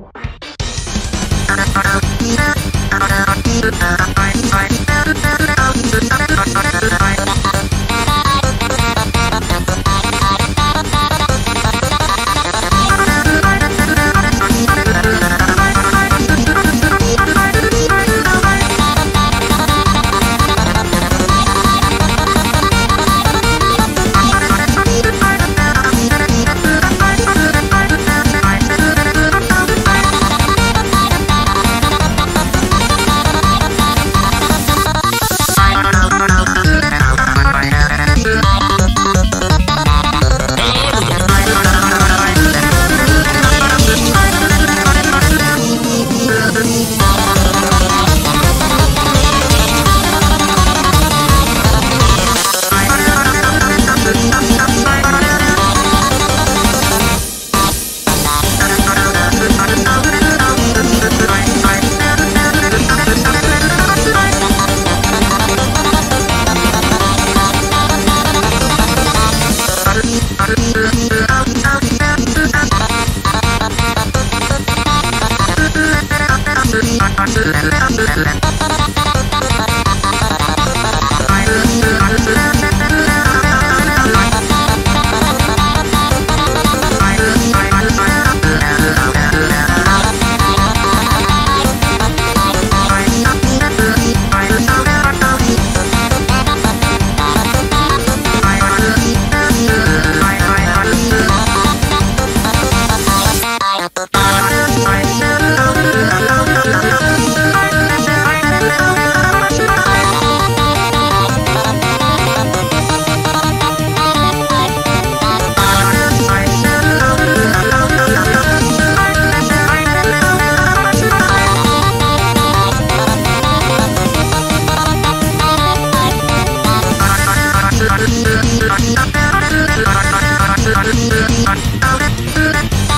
Bye. みんなで。バッバッバッ。